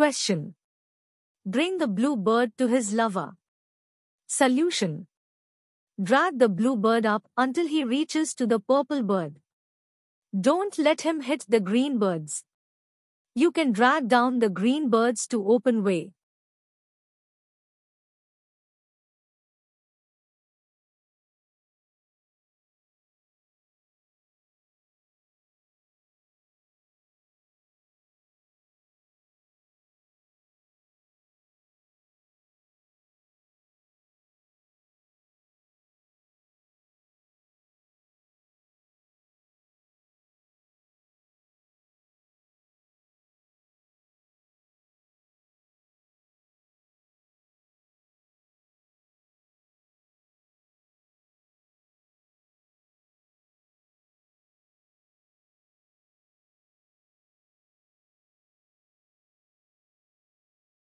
Question. Bring the blue bird to his lover. Solution. Drag the blue bird up until he reaches to the purple bird. Don't let him hit the green birds. You can drag down the green birds to open way.